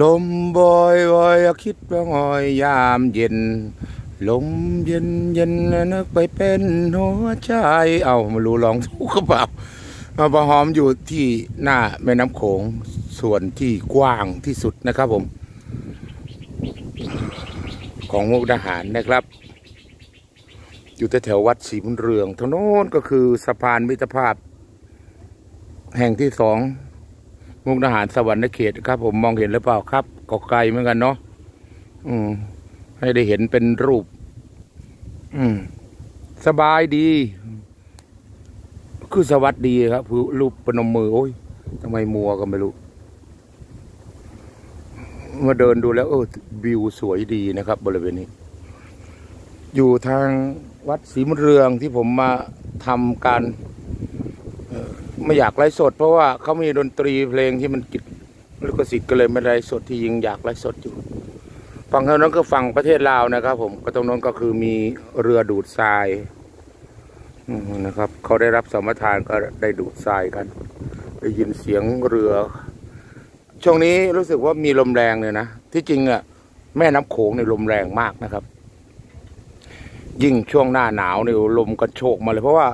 ลมบอยบอยคิดว่างอยยามเย็น ลมเย็นเย็นนึกไปเป็นหัวใจเอาม่รู้ลองถูกก็เปล่ามาบะหอมอยู่ที่หน้าแม่น้ำโขงส่วนที่กว้างที่สุดนะครับผม ของมุกดาหารนะครับ อยู่แถววัดศรีบุญเรืองทางโน้นก็คือสะพานมิตรภาพ แห่งที่สอง มุกดาหารสวรรค์เขตครับ ผมมองเห็นหรือเปล่าครับก็ไกลเหมือนกันเนาะอืม ให้ได้เห็นเป็นรูป อืม สบายดี คือสวัสดีครับรูปปนมมือโอ้ยทำไมมัวก็ไม่รู้มาเดินดูแล้วเออวิวสวยดีนะครับ บริเวณนี้ อยู่ทางวัดศรีมนเรืองที่ผมมาทำการ ไม่อยากไลฟ์สด เพราะว่าเขามีดนตรีเพลงที่มันกิจลิขสิทธิ์ก็เลยไม่ไลฟ์สดที่ยิงอยากไลฟ์สดอยู่ฝั่งทางนั้นก็ฝั่งประเทศลาวนะครับ ผมก็ตรงนั้นก็คือมีเรือดูดทรายนะครับ เขาได้รับสมทานก็ได้ดูดทรายกัน ได้ยินเสียงเรือ ช่วงนี้รู้สึกว่ามีลมแรงเลยนะที่จริงอะแม่น้ำโขงในลมแรงมากนะครับ ยิ่งช่วงหน้าหนาวเนี่ยลมกระโชกมาเลยเพราะว่า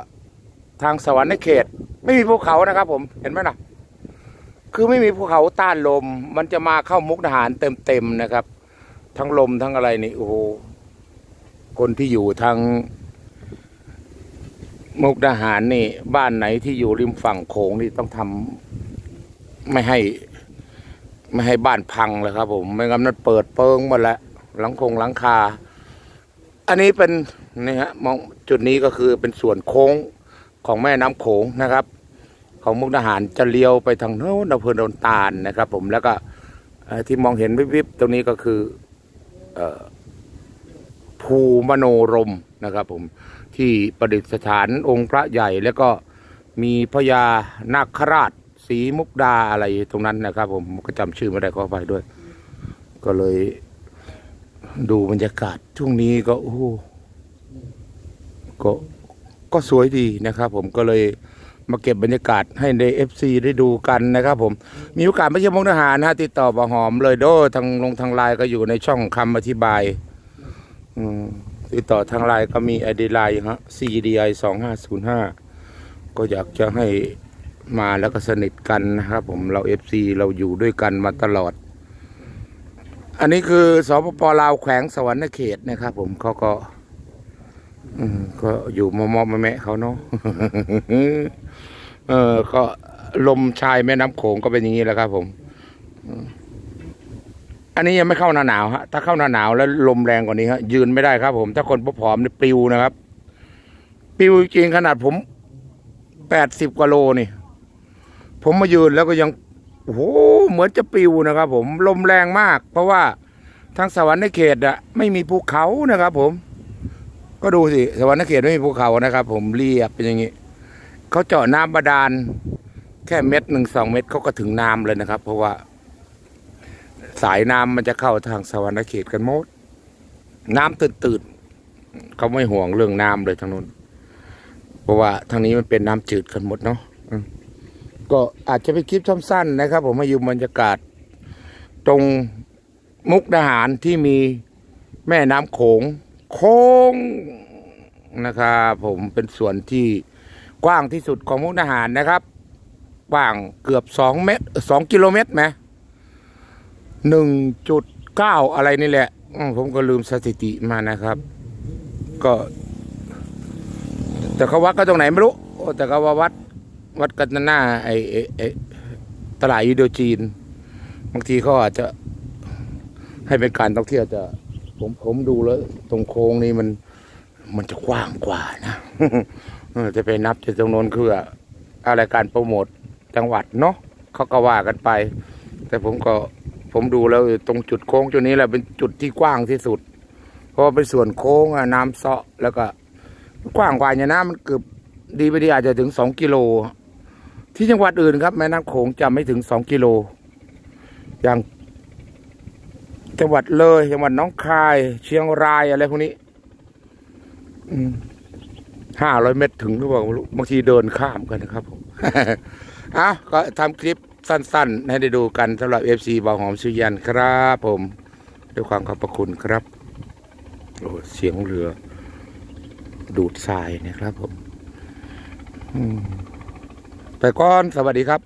ทางสวรรค์เขต ไม่มีภูเขานะครับ ผมเห็นไหมนะคือไม่มีภูเขาต้านลม มันจะมาเข้ามุกดาหารเต็มๆนะครับ ทั้งลมทั้งอะไรนี่โอ้โหคนที่อยู่ทางมุกดาหารนี่ บ้านไหนที่อยู่ริมฝั่งโขงนี่ต้องทำไม่ให้ ไม่ให้บ้านพังเลยครับผมไม่งั้นนั้นเปิดเปิงหมดล้วหลังคงหลังคา อันนี้เป็นนี่ฮะมองจุดนี้ก็คือเป็นส่วนโค้ง ของแม่น้ำโขงนะครับ ของมุกดาหารจะเลี้ยวไปทางโน้นอำเภอโนนตาลนะครับ ผมแล้วก็ที่มองเห็นวิบๆตรงนี้ก็คือภูมโนรมนะครับ ผมที่ประดิษฐานองค์พระใหญ่แล้วก็มีพญานาคราชสีมุกดาอะไรตรงนั้นนะครับ ผมก็จำชื่อไม่ได้ขอไปด้วย ก็เลยดูบรรยากาศช่วงนี้ก็โอ้ก็ ก็สวยดีนะครับ ผมก็เลยมาเก็บบรรยากาศให้ในเอฟซีได้ดูกันนะครับผมมีโอกาสไม่ใช่มงทหารนะฮะติดต่อปะหอมเลยโดทางลงทางไลน์ก็อยู่ในช่องคำอธิบายอืมติดต่อทางไลน์ก็มีไอดีไลน์ฮะ CDI สองห้าศูนย์ห้าก็อยากจะให้มาแล้วก็สนิทกันนะครับผมเราเอฟซีเราอยู่ด้วยกันมาตลอด อันนี้คือสปปลาวแขวงสวรรณเขตนะครับผมเขาก็ อืม ก็อยู่มอมอแม่เขาเนาะเออ ก็ลมชายแม่น้ำโขงก็เป็นอย่างนี้แหละครับ ผม อันนี้ยังไม่เข้าหน้าหนาวฮะ ถ้าเข้าหน้าหนาวแล้วลมแรงกว่านี้ฮะ ยืนไม่ได้ครับ ผม ถ้าคนผอมนี่ปลิวนะครับปลิวจริงขนาดผมแปดสิบกว่าโลนี่ ผมมายืนแล้วก็ยังโอ้โหเหมือนจะปลิวนะครับ ผมลมแรงมาก เพราะว่าทางสวรรค์ในเขตอะไม่มีภูเขานะครับ ผม ก็ดูสิสวรรค์เขตไม่มีภูเขานะครับ ผมเรียบเป็นอย่างนี้เขาเจาะน้ำบาดาลแค่เม็ดหนึ่งสองเม็ดเขาก็ถึงน้ำเลยนะครับ เพราะว่า สายน้ำมันจะเข้าทางสวรรค์เขตกันหมดน้ำตื่นๆเขาไม่ห่วงเรื่องน้ำเลยทางนู้นเพราะว่าทางนี้มันเป็นน้ำจืดกันหมดเนาะก็อาจจะเป็นคลิปสั้นๆนะครับ ผมมาอยู่บรรยากาศ ตรงมุกดาหารที่มีแม่น้ำโขง โค้งนะครับผมเป็นส่วนที่กว้างที่สุดของมุกดาหารนะครับกว้างเกือบสองเมตรสองกิโลเมตรไหมหนึ่งจุดเก้าอะไรนี่แหละผมก็ลืมสถิติมานะครับ ก็ แต่เขาวัดก็ตรงไหนไม่รู้แต่เขาว่าวัดวัดกันหน้าไอไอ้ตลาดยูโดจีน บางทีเขาอาจจะให้เป็นการท่องเที่ยวจะ ผมผมดูแล้ว ตรงโค้งนี้มัน มันจะกว้างกว่านะจะไปนับจะตรงน้นคืออะไรการโปรโมทจังหวัดเนาะเขาก็ว่ากันไป แต่ผมก็ผมดูแล้วตรงจุดโค้งจุดนี้แหละเป็นจุดที่กว้างที่สุด เพราะเป็นส่วนโค้งอะน้ำเซาะแล้วก็ กว้างกว่าเนี่ยนะมันเกือบดีไปดีอาจจะถึงสองกิโลที่จังหวัดอื่นครับแม่น้ำโขงจะไม่ถึงสองกิโลอย่าง จังหวัดเลยจังหวัดน้องคาย เชียงรายอะไรพวกนี้ห้าร้อยเมตรถึงหรือเปล่าบางทีเดินข้ามกันนะครับผมอะก็ทำคลิปสั้น ๆ ให้ได้ดูกันสำหรับ FC บาวหอมสุยันครับผม ด้วยความขอบพระคุณครับโอ้เสียงเรือ ดูดทรายนะครับผมอืมไปก่อน สวัสดีครับ